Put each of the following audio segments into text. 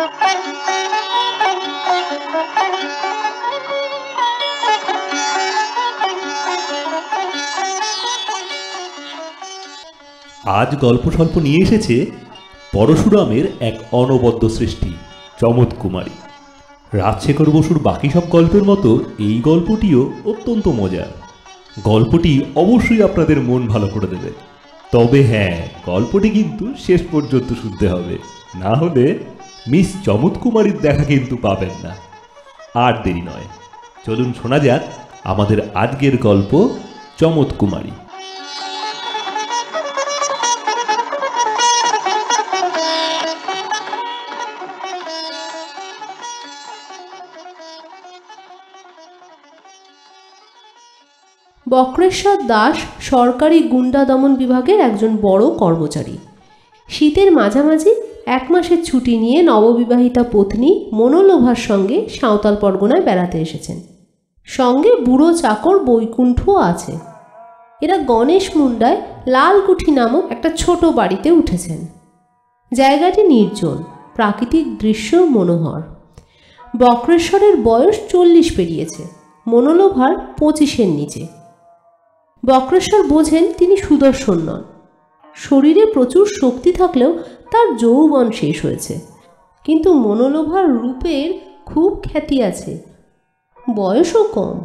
আজ গল্প স্বল্প নিয়ে এসেছে পরশুরামের এক অনবদ্য সৃষ্টি চমৎকুমারী রাজশেখর বসুর বাকি সব গল্পের মতো এই গল্পটিও অত্যন্ত মজার। গল্পটি অবশ্যই আপনাদের মন ভালো করে দেবে। তবে হ্যাঁ গল্পটি কিন্তু শেষ পর্যন্ত শুনতে হবে। না হলে মিস চমৎকুমারীর দেখা কিন্তু পাবেন না। আর দেরি নয়। চলুন শোনা যাক আমাদের আজকের গল্প চমৎকুমারী বক্রেশ্বর দাস সরকারি গুন্ডা দমন বিভাগের একজন বড় কর্মচারী। শীতের মাঝামাঝি এক মাসের ছুটি নিয়ে নববিবাহিতা পত্নী মনোলোভার সঙ্গে সাঁওতাল পরগনায় বেড়াতে এসেছেন। সঙ্গে বুড়ো চাকর বৈকুণ্ঠও আছে। এরা গণেশ মুন্ডায় লালকুঠি নামক একটা ছোট বাড়িতে উঠেছেন। জায়গাটি নির্জন, প্রাকৃতিক দৃশ্য মনোহর। বক্রেশ্বরের বয়স চল্লিশ পেরিয়েছে, মনোলোভার পঁচিশের নিচে। বক্রেশ্বর বোঝেন তিনি সুদর্শন নন। শরীরে প্রচুর শক্তি থাকলেও তার যৌবন শেষ হয়েছে। কিন্তু মনোলোভার রূপের খুব খ্যাতি আছে। বয়সও কম।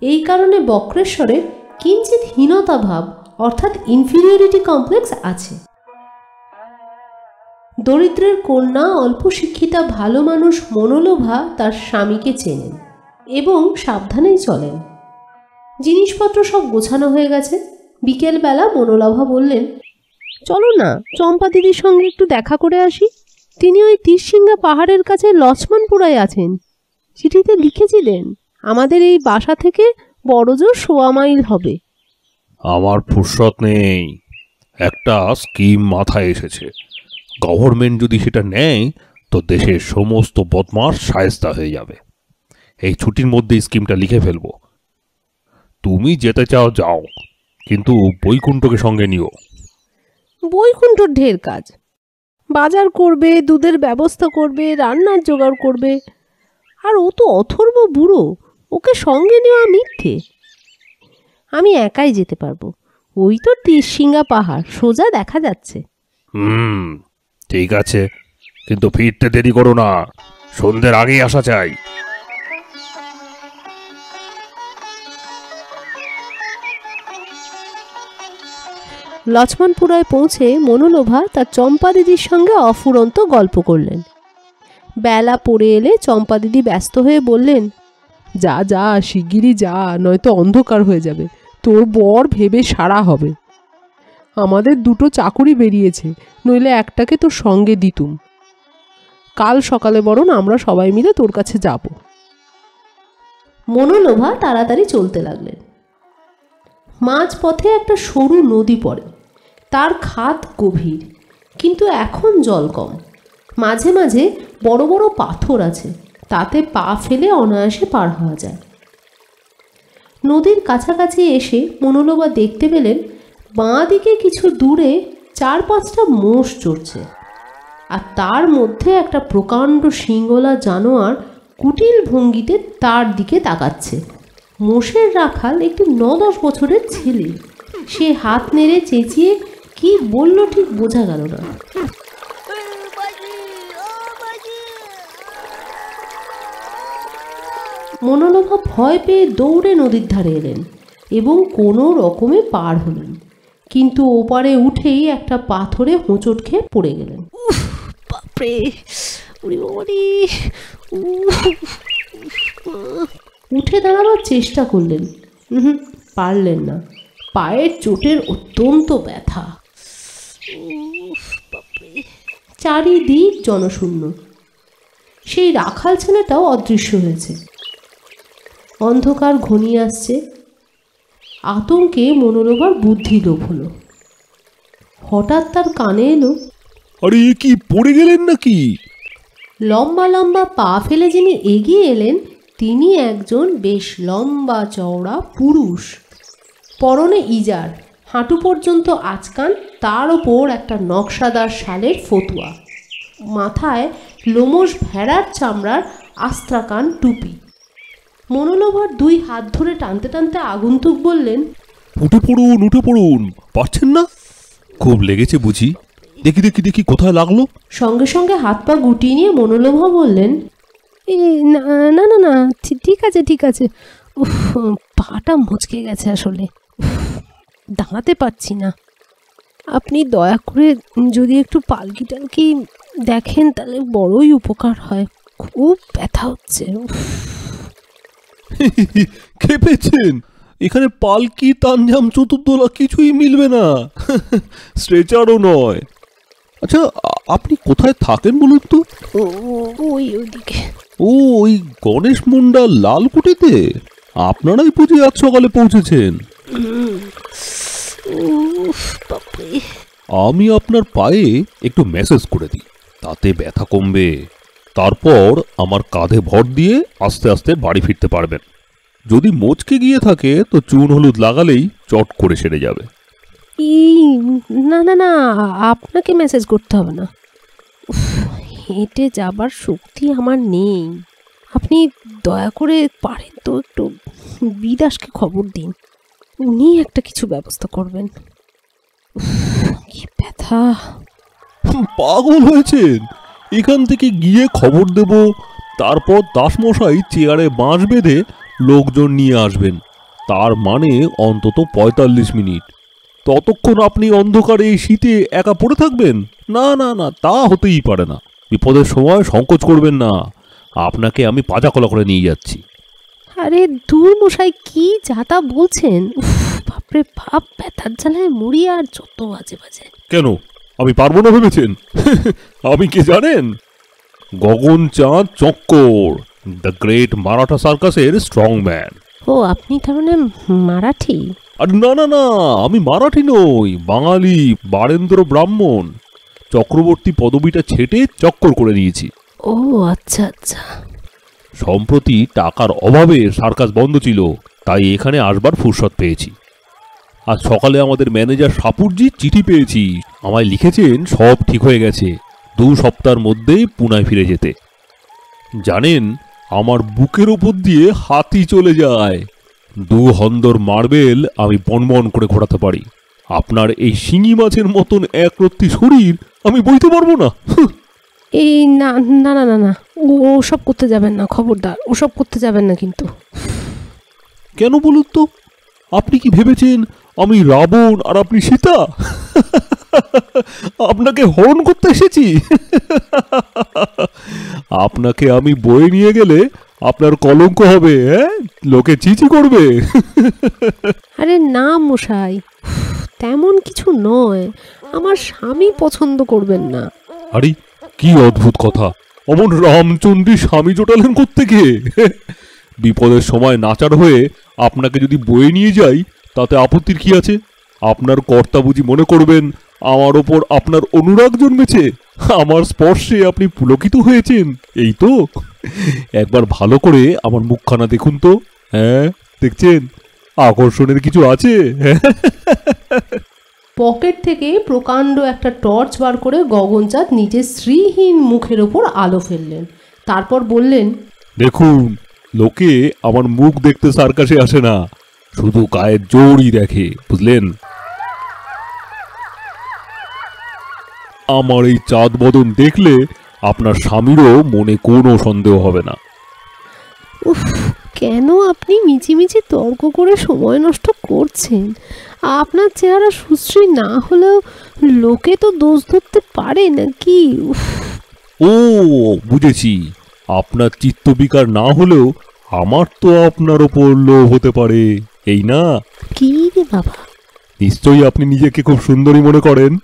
এই কারণে বক্রেশ্বরের কিঞ্চিত হীনতা ভাব, অর্থাৎ ইনফিরিয়রিটি কমপ্লেক্স আছে। দরিদ্রের কন্যা অল্প শিক্ষিতা ভালো মানুষ মনোলোভা তার স্বামীকে চেনেন এবং সাবধানেই চলেন। জিনিসপত্র সব গোছানো হয়ে গেছে। বিকেলবেলা মনোলভা বললেন চলো না, চম্পা দিদির সঙ্গে একটু দেখা করে আসি। তিনি ওই তীরসিঙ্গা পাহাড়ের কাছে লক্ষ্মণপুরায় আছেন। চিঠিতে লিখেছিলেন, আমাদের এই বাসা থেকে বড়জোর সোয়া মাইল হবে। আমার ফুরসত নেই। একটা স্কিম মাথায় এসেছে। গভর্নমেন্ট যদি সেটা নেয়, তো দেশের সমস্ত বদমাস সায়স্তা হয়ে যাবে। এই ছুটির মধ্যে স্কিমটা লিখে ফেলব। তুমি যেতে চাও, যাও। কিন্তু বৈকুণ্ঠকে সঙ্গে নিও। বৈকুণ্ঠর ঢের কাজ। বাজার করবে, দুধের ব্যবস্থা করবে, রান্নার জোগাড় করবে। আর ও তো অথর্ব বুড়ো, ওকে সঙ্গে নেওয়া মিথ্যে। আমি একাই যেতে পারব। ওই তো তীরসিঙ্গা পাহাড়, সোজা দেখা যাচ্ছে। হুম, ঠিক আছে, কিন্তু ফিরতে দেরি করো না। সন্ধ্যের আগেই আসা চাই। লক্ষ্মণপুরায় পৌঁছে মনোলোভা তার চম্পা দিদির সঙ্গে অফুরন্ত গল্প করলেন। বেলা পড়ে এলে চম্পা দিদি ব্যস্ত হয়ে বললেন, যা যা, শিগগিরই যা, নয়তো অন্ধকার হয়ে যাবে। তোর বর ভেবে সারা হবে। আমাদের দুটো চাকুরি বেরিয়েছে, নইলে একটাকে তোর সঙ্গে দিতুম। কাল সকালে বরং আমরা সবাই মিলে তোর কাছে যাব। মনোলোভা তাড়াতাড়ি চলতে লাগলেন। মাঝপথে একটা সরু নদী পড়ে। তার খাত গভীর, কিন্তু এখন জল কম। মাঝে মাঝে বড় বড় পাথর আছে, তাতে পা ফেলে অনায়াসে পার হওয়া যায়। নদীর কাছাকাছি এসে মনোলোভা দেখতে পেলেন, বাঁ দিকে কিছু দূরে চার পাঁচটা মোষ চড়ছে। আর তার মধ্যে একটা প্রকাণ্ড সিঙ্গলা জানোয়ার কুটিল ভঙ্গিতে তার দিকে তাকাচ্ছে। মোষের রাখাল একটি ন দশ বছরের ছেলে। সে হাত নেড়ে চেঁচিয়ে কি বলল ঠিক বোঝা গেল না। মনোলোভা ভয় পেয়ে দৌড়ে নদীর ধারে এলেন এবং কোনো রকমে পার হলেন। কিন্তু ওপারে উঠেই একটা পাথরে হোঁচট খেয়ে পড়ে গেলেন। বাপরে উঠে দাঁড়াবার চেষ্টা করলেন। পারলেন না। পায়ের চোটের অত্যন্ত ব্যথা। চারিদিক জনশূন্য। সেই রাখাল ছেলেটাও অদৃশ্য হয়েছে। অন্ধকার ঘনিয়ে আসছে। আতঙ্কে মনোরমার বুদ্ধি লোভ হলো। হঠাৎ তার কানে এলো আরে এ কি পড়ে গেলেন নাকি? লম্বা লম্বা পা ফেলে যিনি এগিয়ে এলেন তিনি একজন বেশ লম্বা চওড়া পুরুষ। পরনে ইজার হাঁটু পর্যন্ত আচকান তার ওপর একটা নকশাদার শালের ফতুয়া। মাথায় লোমশ ভেড়ার চামড়ার আস্ত্রাকান টুপি। মনোলোভার দুই হাত ধরে টানতে টানতে আগন্তুক বললেন উঠে পড়ুন উঠে পড়ুন পারছেন না? খুব লেগেছে বুঝি। দেখি দেখি দেখি কোথায় লাগল? সঙ্গে সঙ্গে হাত পা গুটিয়ে নিয়ে মনোলোভা বললেন না না না না ঠিক আছে ঠিক আছে। উফ পাটা মুচকে গেছে আসলে। দাঁড়াতে পারছি না। আপনি দয়া করে যদি একটু পালকি টালকি দেখেন তাহলে বড়ই উপকার হয়। খুব ব্যথা হচ্ছে। খেপেছেন? এখানে পালকি তানজাম চতুর্দোলা কিছুই মিলবে না। স্ট্রেচারও নয়। আচ্ছা আপনি কোথায় থাকেন বলুন তো? ওই ওইদিকে ও ওই গণেশ মুন্ডা লালকুটিতে? আপনারাই বুঝি আজ সকালে পৌঁছেছেন। উফ বাপরে। আমি আপনার পায়ে একটু মেসেজ করে দিই তাতে ব্যথা কমবে। তারপর আমার কাঁধে ভর দিয়ে আস্তে আস্তে বাড়ি ফিরতে পারবেন। যদি মোচকে গিয়ে থাকে তো চুন হলুদ লাগালেই চট করে সেরে যাবে। না না না আপনাকে মেসেজ করতে হবে না। হেঁটে যাবার শক্তি আমার নেই। আপনি দয়া করে পারেন তো একটু। বিদাসকে খবর দিন। উনি একটা কিছু ব্যবস্থা করবেন। কি ব্যথা। পাগল হয়েছেন। এখান থেকে গিয়ে খবর দেব, তারপর দাসমশাই চেয়ারে বাঁশ বেঁধে লোকজন নিয়ে আসবেন। তার মানে অন্তত পঁয়তাল্লিশ মিনিট। ততক্ষণ আপনি অন্ধকারে এই শীতে একা পড়ে থাকবেন? না না না, তা হতেই পারে না। বিপদের সময় সংকোচ করবেন না। আপনাকে আমি পাজাকলা করে নিয়ে যাচ্ছি। আরে দূর মশাই কি যা তা বলছেন? উফ, বাপরে বাপ ব্যথার জ্বালায় মুড়ি আর যত বাজে বাজে কেন? আমি পারব না ভেবেছেন? আমি কি জানেন? গগন চাঁদ চক্কর দ্য গ্রেট মারাঠা সার্কাসের স্ট্রং ম্যান। ও আপনি তার মানে মারাঠি? আর না না না আমি মারাঠি নই বাঙালি বারেন্দ্র ব্রাহ্মণ। চক্রবর্তী পদবিটা ছেটে চক্কর করে দিয়েছি। ও আচ্ছা আচ্ছা। সম্প্রতি টাকার অভাবে সার্কাস বন্ধ ছিল, তাই এখানে আসবার ফুরসত পেয়েছি। আজ সকালে আমাদের ম্যানেজার সাপুরজি চিঠি পেয়েছি, আমায় লিখেছেন সব ঠিক হয়ে গেছে, দু সপ্তাহের মধ্যেই পুনায় ফিরে যেতে। জানেন, আমার বুকের ওপর দিয়ে হাতি চলে যায়। দু হন্দর মার্বেল আমি বনবন করে ঘোরাতে পারি। আপনার এই শিঙি মাছের মতন একরত্তি শরীর আমি বইতে পারব না। এই না না না না না। ও সব করতে যাবেন না খবরদার। ওসব করতে যাবেন না কিন্তু। কেন বলুন তো? আপনি কি ভেবেছেন আমি রাবণ আর আপনি সীতা? আপনাকে হরণ করতে এসেছি। আপনাকে আমি বয়ে নিয়ে গেলে আপনার কলঙ্ক হবে হ্যাঁ? লোকে চিচি করবে। আরে না মশাই। তেমন কিছু নয়। আমার স্বামী পছন্দ করবেন না। আরে কি অদ্ভুত কথা? অমন রামচন্দ্রী স্বামী জোটালেন থেকে বিপদের সময় নাচার হয়ে আপনাকে যদি বয়ে নিয়ে যাই, তাতে আপত্তির কি আছে? আপনার কর্তা বুঝি মনে করবেন আমার ওপর আপনার অনুরাগ জন্মেছে। আমার স্পর্শে আপনি পুলকিত হয়েছেন। এই তো। একবার ভালো করে আমার মুখখানা দেখুন তো। হ্যাঁ দেখছেন? আকর্ষণের কিছু আছে? পকেট থেকে প্রকাণ্ড একটা টর্চ বার করে গগনচাঁদ নিজের শ্রীহীন মুখের ওপর আলো ফেললেন। তারপর বললেন দেখুন লোকে আমার মুখ দেখতে সার্কাসে আসে না শুধু গায়ের জোরই দেখে বুঝলেন? আমার এই চাঁদ বদন দেখলে আপনার স্বামীরও মনে কোনো সন্দেহ হবে না। উফ কেন আপনি মিচিমিচি তর্ক করে সময় নষ্ট করছেন? আপনার চেহারা সুশ্রী না হলেও লোকে তো দোষ ধরতে পারে নাকি? উফ। ও বুঝেছি। আপনার চিত্তবিকার না হলেও আমার তো আপনার ওপর লোভ হতে পারে এই না? কি রে বাবা? নিশ্চয়ই আপনি নিজেকে খুব সুন্দরী মনে করেন?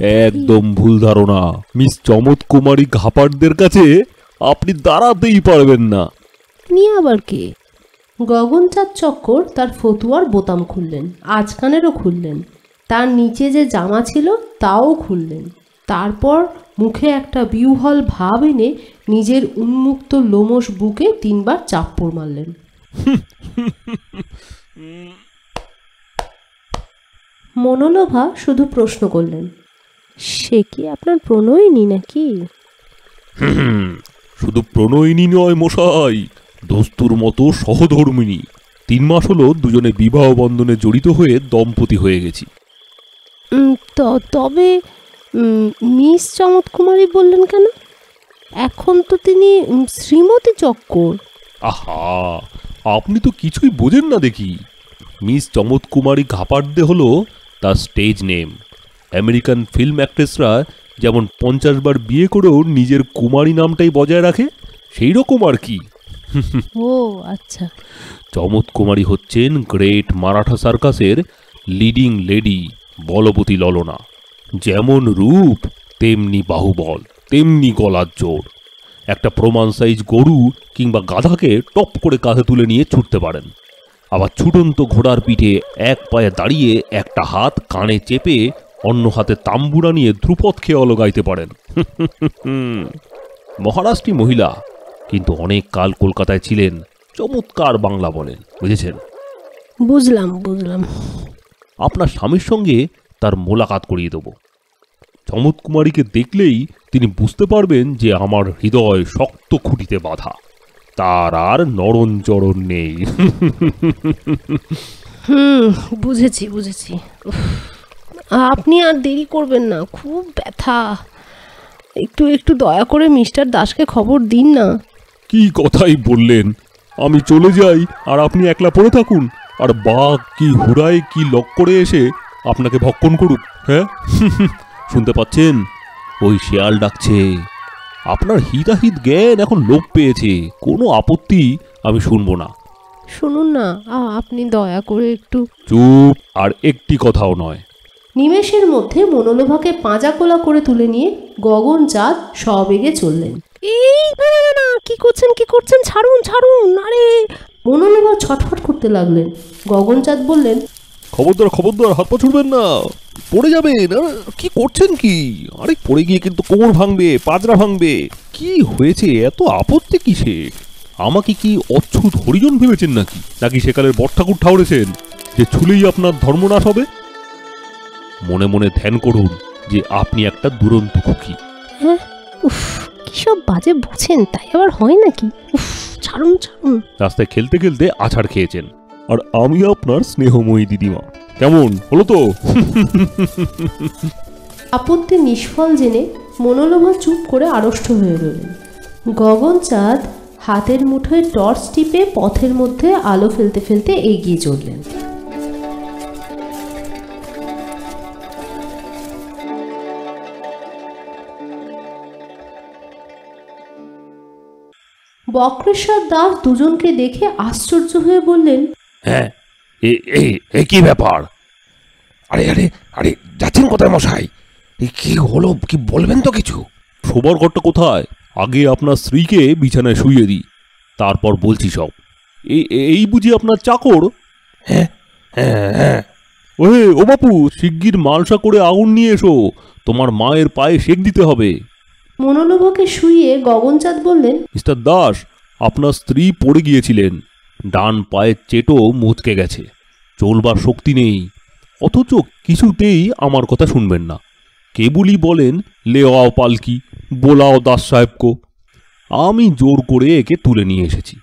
একদম ভুল ধারণা। মিস চমৎ কুমারী ঘাপারদের কাছে আপনি দাঁড়াতেই পারবেন না। নিয়ে আবার কে? গগনচাঁদ চক্কর তার ফতুয়ার বোতাম খুললেন আজকানেরও খুললেন। তার নিচে যে জামা ছিল তাও খুললেন। তারপর মুখে একটা বিউহল ভাব এনে নিজের উন্মুক্ত লোমশ বুকে তিনবার চাপ্পড় মারলেন। মনোলোভা শুধু প্রশ্ন করলেন, সে কি আপনার প্রণয়িনী নাকি? শুধু প্রণয়িনী নয় মশাই দস্তুর মতো সহধর্মিনী তিন মাস হলো দুজনে বিবাহ বন্ধনে জড়িত হয়ে দম্পতি হয়ে গেছি। তবে মিস চমৎ কুমারী বললেন কেন? এখন তো তিনি শ্রীমতী চক্কর। আহা আপনি তো কিছুই বোঝেন না দেখি। মিস চমৎকুমারী ঘাপার্দে হলো তার স্টেজ নেম। আমেরিকান ফিল্ম অ্যাক্ট্রেসরা যেমন পঞ্চাশ বার বিয়ে করেও নিজের কুমারী নামটাই বজায় রাখে সেই রকম আর কি। ও আচ্ছা। চমৎকুমারী হচ্ছেন গ্রেট মারাঠা সার্কাসের লিডিং লেডি বলবতী ললনা। যেমন রূপ, তেমনি বাহুবল, তেমনি গলার জোর। একটা প্রমাণ সাইজ গরু কিংবা গাধাকে টপ করে কাঁধে তুলে নিয়ে ছুটতে পারেন। আবার ছুটন্ত ঘোড়ার পিঠে এক পায়ে দাঁড়িয়ে একটা হাত কানে চেপে অন্য হাতে তাম্বুরা নিয়ে ধ্রুপদ খেয়ে অলগাইতে পারেন। মহারাষ্ট্রী মহিলা কিন্তু অনেক কাল কলকাতায় ছিলেন চমৎকার বাংলা বলেন বুঝেছেন? বুঝলাম বুঝলাম। আপনার স্বামীর সঙ্গে তার মোলাকাত করিয়ে দেব। চমৎকুমারীকে দেখলেই তিনি বুঝতে পারবেন যে আমার হৃদয় শক্ত খুঁটিতে বাঁধা। তার আর নরণ চরণ নেই। হুম বুঝেছি বুঝেছি। আপনি আর দেরি করবেন না খুব ব্যথা। একটু একটু দয়া করে মিস্টার দাসকে খবর দিন না। কি কথাই বললেন? আমি চলে যাই আর আপনি একলা পড়ে থাকুন। আর বাঘ কি হুড়ায় কি লক করে এসে আপনাকে ভক্ষণ করুক হ্যাঁ? শুনতে পাচ্ছেন? ওই শেয়াল ডাকছে আপনার হিতাহিত জ্ঞান এখন লোপ পেয়েছে কোনো আপত্তি আমি শুনব না। শুনুন না আ- আপনি দয়া করে একটু চুপ আর একটি কথাও নয়। নিমেষের মধ্যে মনোলোভাকে পাঁজা কোলা করে তুলে নিয়ে গগন চাঁদ সবেগে চললেন। এই না না, না, কি করছেন কি করছেন? ছাড়ুন ছাড়ুন আরে। মনোলোভা ছটফট করতে লাগলেন। গগনচাঁদ বললেন খবরদার খবরদার হাত পা ছুড়বেন না। পড়ে যাবেন আরে, কি করছেন কি? আরে পড়ে গিয়ে কিন্তু কোমর ভাঙবে পাজরা ভাঙবে। কি হয়েছে? এত আপত্তি কিসে? আমাকে কি অচ্ছুত হরিজন ভেবেছেন নাকি? নাকি সেকালের বট ঠাকুর ঠাউরেছেন যে ছুলেই আপনার ধর্মনাশ হবে? মনে মনে ধ্যান করুন যে আপনি একটা দুরন্ত খুকি। হ্যাঁ? উফ কি সব বাজে বুঝেন তাই আবার হয় নাকি? উফ ছাড়ুন ছাড়ুন। রাস্তায় খেলতে খেলতে আছাড় খেয়েছেন। আর আমি আপনার স্নেহময়ী দিদিমা। কেমন? হলো তো? আপত্তি নিষ্ফল জেনে মনোলোভা চুপ করে আড়ষ্ট হয়ে রইলেন। গগনচাঁদ হাতের মুঠোয় টর্চ টিপে পথের মধ্যে আলো ফেলতে ফেলতে এগিয়ে চললেন। বক্রেশ্বর দাস দুজনকে দেখে আশ্চর্য হয়ে বললেন হ্যাঁ এ কি ব্যাপার? আরে আরে আরে যাচ্ছেন কোথায় মশাই? এ কি হলো কি বলবেন তো কিছু? শোবার ঘরটা কোথায়? আগে আপনার স্ত্রীকে বিছানায় শুইয়ে দিই। তারপর বলছি সব। এই এই বুঝি আপনার চাকর? হ্যাঁ হ্যাঁ হ্যাঁ। ওহে ও বাপু শিগগির মালসা করে আগুন নিয়ে এসো। তোমার মায়ের পায়ে সেক দিতে হবে। মনোলোভাকে শুইয়ে গগনচাঁদ বললেন মিস্টার দাস আপনার স্ত্রী পড়ে গিয়েছিলেন। ডান পায়ের চেটো মুচকে গেছে। চলবার শক্তি নেই। অথচ কিছুতেই আমার কথা শুনবেন না। কেবলই বলেন লেওয়াও পালকি বোলাও দাস সাহেবকো। আমি জোর করে একে তুলে নিয়ে এসেছি।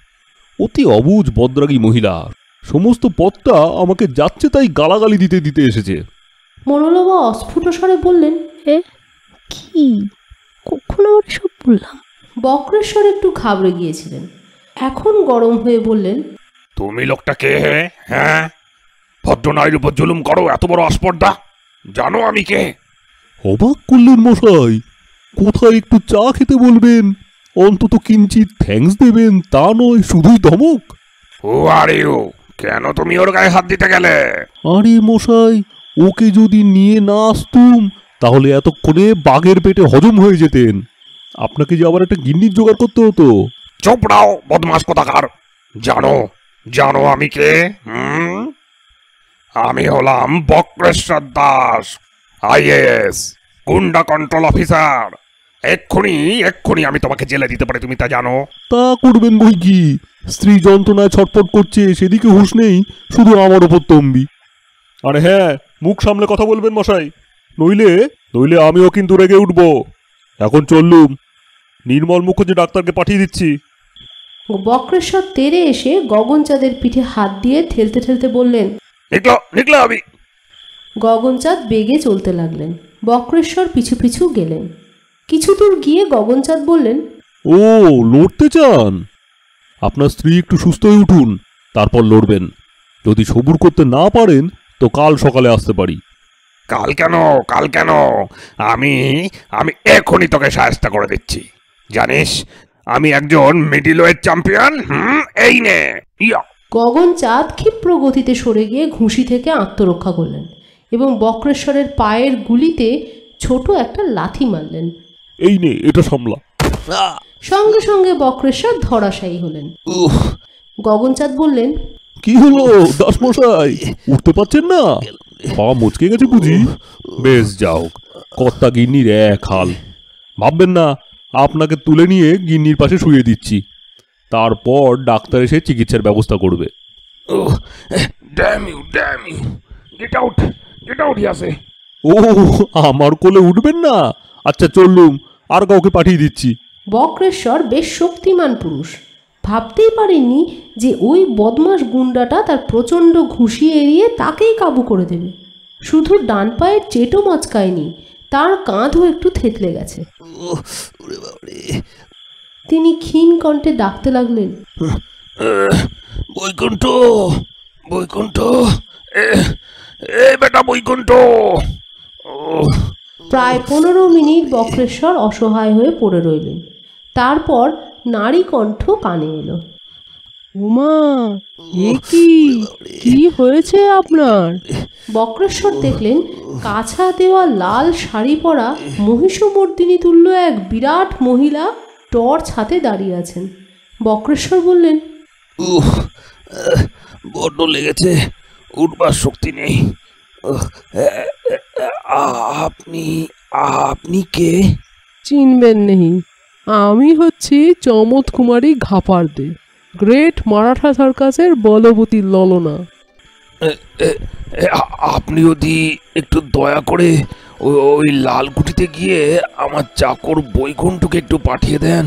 অতি অবুজ বদ্রাগী মহিলা। সমস্ত পথটা আমাকে যাচ্ছে তাই গালাগালি দিতে দিতে এসেছে। মনোলোভা অস্ফুট স্বরে বললেন কি? কখন আমার সব বললাম? বক্রেশ্বর একটু ঘাবড়ে গিয়েছিলেন। এখন গরম হয়ে বললেন তুমি লোকটা কে হে? হ্যাঁ ভদ্রনারীর উপর জুলুম করো এত বড় আস্পর্ধা জানো আমি কে? অবাক করলেন মশাই। কোথায় একটু চা খেতে বলবেন? অন্তত কিঞ্চিত থ্যাঙ্কস দেবেন তা নয় শুধুই ধমক। ও আরে ও কেন তুমি ওর গায়ে হাত দিতে গেলে? আরে মশাই ওকে যদি নিয়ে না আসতুম তাহলে এতক্ষণে বাঘের পেটে হজম হয়ে যেতেন। আপনাকে যে আবার একটা গিন্নির জোগাড় করতে হতো। চুপ রাও বদমাস কোথাকার। জানো জানো আমি কে? হুম? আমি হলাম বক্রেশ্বর দাস আইএএস গুন্ডা কন্ট্রোল অফিসার। এক্ষুনি এক্ষুনি আমি তোমাকে জেলে দিতে পারি তুমি তা জানো। তা করবেন বই কি? স্ত্রী যন্ত্রণায় ছটফট করছে সেদিকে হুশ নেই শুধু আমার ওপর তম্বি। আরে হ্যাঁ মুখ সামলে কথা বলবেন মশাই। নইলে নইলে আমিও কিন্তু রেগে উঠব। এখন চললুম। নির্মল মুখোজ্জে ডাক্তারকে পাঠিয়ে দিচ্ছি। বক্রেশ্বর তেরে এসে গগনচাঁদের পিঠে হাত দিয়ে ঠেলতে ঠেলতে বললেন নিকলো নিকলো আমি। গগনচাঁদ বেগে চলতে লাগলেন। বক্রেশ্বর পিছু পিছু গেলেন। কিছু দূর গিয়ে গগনচাঁদ বললেন ও লড়তে চান? আপনার স্ত্রী একটু সুস্থ হয়ে উঠুন তারপর লড়বেন। যদি সবুর করতে না পারেন তো কাল সকালে আসতে পারি। কাল কেন কাল কেন? আমি আমি এখনই তোকে সাহায্য করে দিচ্ছি। জানিস আমি একজন মিডিল ওয়েট চ্যাম্পিয়ন হুম এই নে। ইয়া। গগনচাঁদ ক্ষিপ্র গতিতে সরে গিয়ে ঘুষি থেকে আত্মরক্ষা করলেন এবং বক্রেশ্বরের পায়ের গুলিতে ছোট একটা লাথি মারলেন। এই নে এটা সামলা। সঙ্গে সঙ্গে বক্রেশ্বর ধরাশায়ী হলেন। গগনচাঁদ বললেন কি হলো দাসমশাই? উঠতে পারছেন না? পা মুচকে গেছে বুঝি? বেশ যাও কর্তা গিন্নির এক হাল। ভাববেন না আপনাকে তুলে নিয়ে গিন্নির পাশে শুয়ে দিচ্ছি। তারপর ডাক্তার এসে চিকিৎসার ব্যবস্থা করবে। out, get out, ইয়াসে ও আমার কোলে উঠবেন না? আচ্ছা চললুম আর কাউকে পাঠিয়ে দিচ্ছি। বক্রেশ্বর বেশ শক্তিমান পুরুষ। ভাবতেই পারেননি যে ওই বদমাস গুন্ডাটা তার প্রচণ্ড ঘুষি এড়িয়ে তাকেই কাবু করে দেবে। শুধু ডান পায়ের চেটো মচকায়নি তার কাঁধও একটু থেতলে গেছে। তিনি ক্ষীণ কণ্ঠে ডাকতে লাগলেন বৈকুণ্ঠ বৈকুণ্ঠ এ বেটা বৈকুণ্ঠ। ও প্রায় পনেরো মিনিট বক্রেশ্বর অসহায় হয়ে পড়ে রইলেন। তারপর নারী কণ্ঠ কানে এলো। উমা এ কি? কি হয়েছে আপনার? বক্রেশ্বর দেখলেন কাছা দেওয়া লাল শাড়ি পরা মহিষমর্দিনী তুল্য এক বিরাট মহিলা টর্চ হাতে দাঁড়িয়ে আছেন। বক্রেশ্বর বললেন উহ বড্ড লেগেছে উঠবার শক্তি নেই। আপনি আপনি কে? চিনবেন নেই। আমি হচ্ছি চমৎ কুমারী ঘাপারদে গ্রেট মারাঠা সার্কাসের বলবতী ললনা। আপনি যদি একটু দয়া করে ওই ওই লাল কুটিতে গিয়ে আমার চাকর বৈকুণ্ঠকে একটু পাঠিয়ে দেন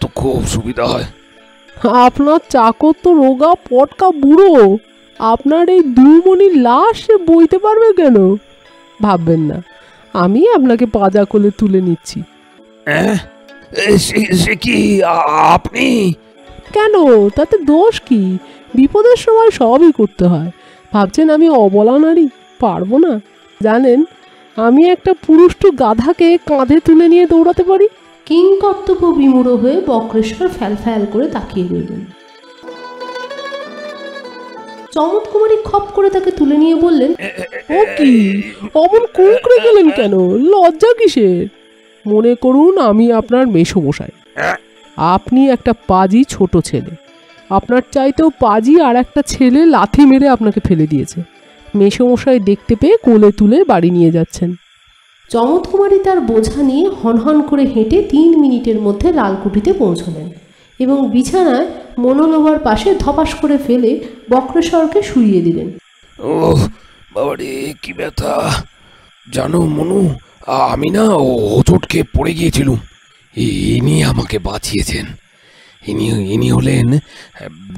তো খুব সুবিধা হয়। আপনার চাকর তো রোগা পটকা বুড়ো আপনার এই দুমণির লাশ সে বইতে পারবে কেন? ভাববেন না আমি আপনাকে পাজা কোলে তুলে নিচ্ছি। হ্যাঁ সে- কি আপনি? কেন? তাতে দোষ কি? বিপদের সময় সবই করতে হয়। ভাবছেন আমি অবলা নারী? পারব না। জানেন আমি একটা পুরুষটু গাধাকে কাঁধে তুলে নিয়ে দৌড়াতে পারি? কিংকর্তব্য বিমূঢ় হয়ে বক্রেশ্বর ফ্যাল ফ্যাল করে তাকিয়ে রইলেন। চমৎকুমারী খপ করে তাকে তুলে নিয়ে বললেন ও কি? অমন কুঁকড়ে গেলেন কেন? লজ্জা কিসের? মনে করুন আমি আপনার মেসমশাই। হ্যাঁ? আপনি একটা পাজি ছোট ছেলে। আপনার চাইতেও পাজি আর একটা ছেলে লাথি মেরে আপনাকে ফেলে দিয়েছে। মেসমশাই দেখতে পেয়ে কোলে তুলে বাড়ি নিয়ে যাচ্ছেন। চমৎকুমারী তার বোঝা নিয়ে হনহন করে হেঁটে তিন মিনিটের মধ্যে লালকুঠিতে পৌঁছলেন এবং বিছানায় মনোলোভার পাশে ধপাস করে ফেলে বক্রেশ্বরকে শুইয়ে দিলেন। ও বাবারে কি ব্যথা। জানো মনু আমি না ও হোঁচট পড়ে গিয়েছিলুম। ইনি আমাকে বাঁচিয়েছেন। ইনি ইনি হলেন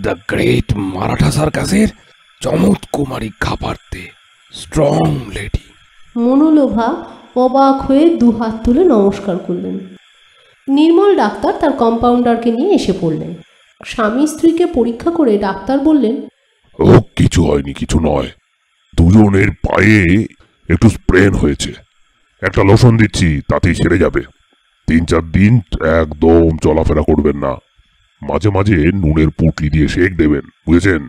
দ্য গ্রেট মারাঠা সার্কাসের চমৎ কুমারী খাপারতে স্ট্রং লেডি। মনোলোভা অবাক হয়ে দু হাত তুলে নমস্কার করলেন। নির্মল ডাক্তার তার কম্পাউন্ডারকে নিয়ে এসে পড়লেন। স্বামী স্ত্রীকে পরীক্ষা করে ডাক্তার বললেন ও কিছু হয়নি কিছু নয়। দুজনের পায়ে একটু স্প্রেন হয়েছে। একটা লোশন দিচ্ছি তাতেই সেরে যাবে। তিন চার দিন একদম চলাফেরা করবেন না। মাঝে মাঝে নুনের পুটলি দিয়ে শেক দেবেন বুঝেছেন?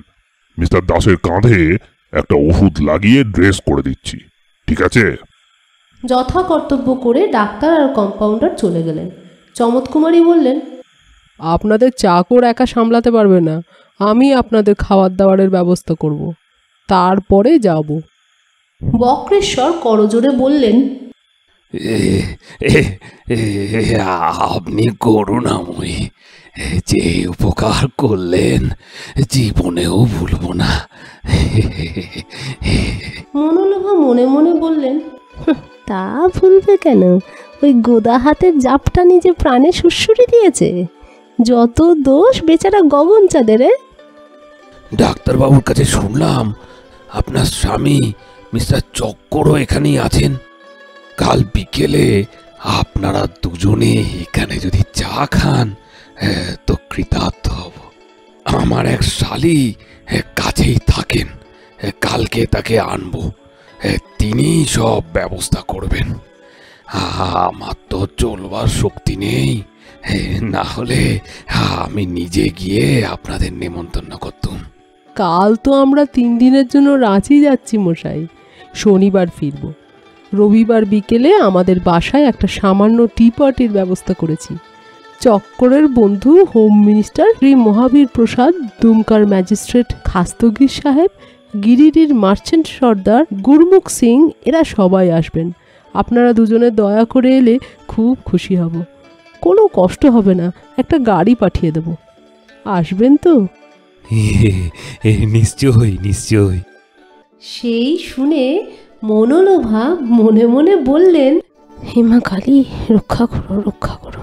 মিস্টার দাসের কাঁধে একটা ওষুধ লাগিয়ে ড্রেস করে দিচ্ছি ঠিক আছে? যথা কর্তব্য করে ডাক্তার আর কম্পাউন্ডার চলে গেলেন। চমৎকুমারী বললেন আপনাদের চাকর একা সামলাতে পারবে না আমি আপনাদের খাবার দাবারের ব্যবস্থা করব তারপরে যাব। বক্রেশ্বর করজোরে বললেন আপনি করুণাময়ী যে উপকার করলেন জীবনেও ভুলব না। মনোলোভা মনে মনে বললেন তা ভুলবে কেন? ওই গোদা হাতের জাপটা নিজে প্রাণে সুশ্রুরি দিয়েছে। যত দোষ বেচারা গগন চাঁদের? ডাক্তারবাবুর কাছে শুনলাম আপনার স্বামী মিস্টার চক্করও এখানেই আছেন। কাল বিকেলে আপনারা দুজনে এখানে যদি চা খান তো কৃতার্থ হব। আমার এক শালি কাছেই থাকেন। কালকে তাকে আনব। তিনিই সব ব্যবস্থা করবেন। আমার তো চলবার শক্তি নেই। না হলে আমি নিজে গিয়ে আপনাদের নেমন্তন্ন করতুম। কাল তো আমরা তিন দিনের জন্য রাঁচি যাচ্ছি মশাই। শনিবার ফিরব। রবিবার বিকেলে আমাদের বাসায় একটা সামান্য টি পার্টির ব্যবস্থা করেছি। চক্করের বন্ধু হোম মিনিস্টার শ্রী মহাবীর প্রসাদ দুমকার ম্যাজিস্ট্রেট খাস্তগির সাহেব গিরিডির মার্চেন্ট সর্দার গুরমুখ সিং এরা সবাই আসবেন। আপনারা দুজনে দয়া করে এলে খুব খুশি হব। কোনো কষ্ট হবে না একটা গাড়ি পাঠিয়ে দেব। আসবেন তো? নিশ্চয়ই নিশ্চয়ই। সেই শুনে মনোলোভা মনে মনে বললেন হেমা কালী রক্ষা করো রক্ষা করো।